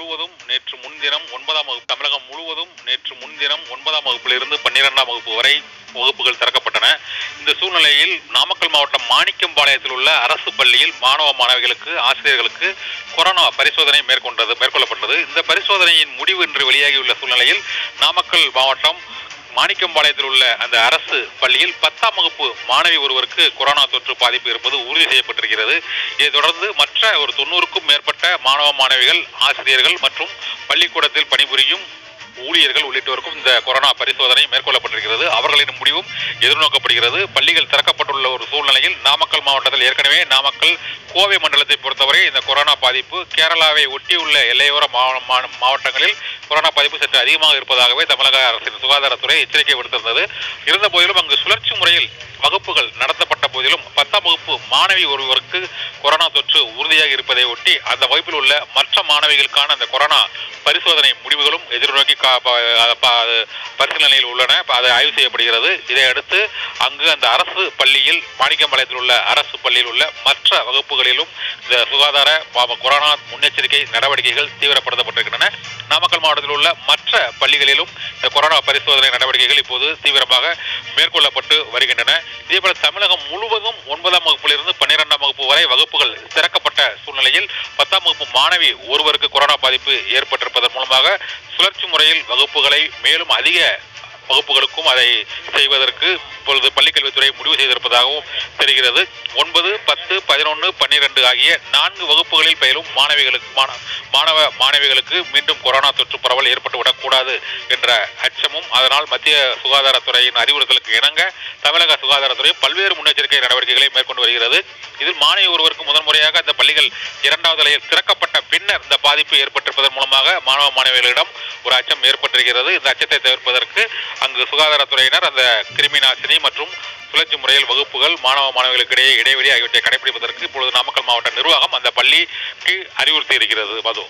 முழுவதும் நேற்று முன்தினம் ஒன்பதாம் வகுப்பு தமிழகம் முழுவதும் நேற்று முன்தினம் ஒன்பதாம் வகுப்பிலிருந்து பன்னிரெண்டாம் வகுப்பு வரை வகுப்புகள் திறக்கப்பட்டன. இந்த சூழ்நிலையில் நாமக்கல் மாவட்டம் மாணிக்கம்பாளையத்தில் உள்ள அரசு பள்ளியில் மாணவ மாணவிகளுக்கு ஆசிரியர்களுக்கு கொரோனா பரிசோதனை மேற்கொண்டது மேற்கொள்ளப்பட்டது. இந்த பரிசோதனையின் முடிவு இன்று வெளியாகியுள்ள சூழ்நிலையில் நாமக்கல் மாவட்டம் மாணிக்கம்பாளையத்தில் உள்ள அந்த அரசு பள்ளியில் பத்தாம் வகுப்பு மாணவி ஒருவருக்கு கொரோனா தொற்று பாதிப்பு இருப்பது உறுதி செய்யப்பட்டிருக்கிறது. இதைத் தொடர்ந்து மற்ற ஒரு தொண்ணூறுக்கும் மேற்பட்ட மாணவ மாணவிகள் ஆசிரியர்கள் மற்றும் பள்ளிக்கூடத்தில் பணிபுரியும் ஊழியர்கள் உள்ளிட்டோருக்கும் இந்த கொரோனா பரிசோதனை மேற்கொள்ளப்பட்டிருக்கிறது. அவர்களின் முடிவும் எதிர்நோக்கப்படுகிறது. பள்ளிகள் திறக்கப்பட்டுள்ள ஒரு சூழ்நிலையில் நாமக்கல் மாவட்டத்தில் ஏற்கனவே நாமக்கல் கோவை மண்டலத்தை பொறுத்தவரை இந்த கொரோனா பாதிப்பு கேரளாவை ஒட்டியுள்ள எல்லையோர மாவட்டங்களில் கொரோனா பாதிப்பு சற்று அதிகமாக இருப்பதாகவே தமிழக அரசின் சுகாதாரத்துறை எச்சரிக்கை விடுத்திருந்தது. இருந்த போதிலும் அங்கு சுழற்சி முறையில் வகுப்புகள் நடத்தப்பட்ட மாணவி ஒருவருக்கு கொரோனா தொற்று உறுதியாக இருப்பதை ஒட்டி அந்த வகுப்பில் உள்ள மற்ற மாணவிகளுக்கான அந்த கொரோனா பரிசோதனை முடிவுகளும் எதிர்நோக்கி கா- பரிசீலனையில் உள்ளன. அதை ஆய்வு செய்யப்படுகிறது. இதையடுத்து அங்கு அந்த அரசு பள்ளியில் மாணிக்கம்பாளையத்தில் உள்ள அரசு பள்ளியில் உள்ள மற்ற வகுப்புகளிலும் இந்த சுகாதார கொரோனா முன்னெச்சரிக்கை நடவடிக்கைகள் தீவிரப்படுத்தப்பட்டிருக்கின்றன. நாமக்கல் மாவட்டத்தில் உள்ள மற்ற பள்ளிகளிலும் இந்த கொரோனா பரிசோதனை நடவடிக்கைகள் இப்போது தீவிரமாக மேற்கொள்ளப்பட்டு வருகின்றன. இதேபோல தமிழகம் முழுவதும் ஒன்பதாம் வகுப்பிலிருந்து பன்னிரெண்டாம் வகுப்பு வரை வகுப்புகள் திறக்கப்பட்ட சூழ்நிலையில் பத்தாம் வகுப்பு மாணவி ஒருவருக்கு கொரோனா பாதிப்பு ஏற்பட்டிருப்பதன் மூலமாக சுழற்சி முறையில் வகுப்புகளை மேலும் அதிக வகுப்புகளுக்கும் அதை செய்வதற்கு இப்பொழுது பள்ளிக்கல்வித்துறை முடிவு செய்திருப்பதாகவும் தெரிகிறது. ஒன்பது பத்து பதினொன்று பன்னிரண்டு ஆகிய நான்கு வகுப்புகளில் பயிலும் மாணவிகளுக்கு மாணவ மாணவிகளுக்கு மீண்டும் கொரோனா தொற்று பரவல் ஏற்பட்டுவிடக்கூடாது என்ற அச்சமும் அதனால் மத்திய சுகாதாரத்துறையின் அறிவுறுத்தலுக்கு இணங்க தமிழக சுகாதாரத்துறை பல்வேறு முன்னெச்சரிக்கை நடவடிக்கைகளை மேற்கொண்டு வருகிறது. இதில் மாணவி ஒருவருக்கு முதன் முறையாக அந்த பள்ளிகள் இரண்டாவது நிலையில் திறக்கப்பட்ட பின்னர் இந்த பாதிப்பு ஏற்பட்டிருப்பதன் மூலமாக மாணவ மாணவிகளிடம் ஒரு அச்சம் ஏற்பட்டிருக்கிறது. இந்த அச்சத்தை தவிர்ப்பதற்கு அங்கு சுகாதாரத்துறையினர் அந்த கிருமி நாசினி மற்றும் சுழற்சி முறையில் வகுப்புகள் மாணவ மாணவிகளுக்கிடையே இடைவெளி ஆகியவற்றை கடைபிடிப்பதற்கு இப்பொழுது நாமக்கல் மாவட்ட நிர்வாகம் அந்த பள்ளிக்கு அறிவுறுத்தி இருக்கிறது மது.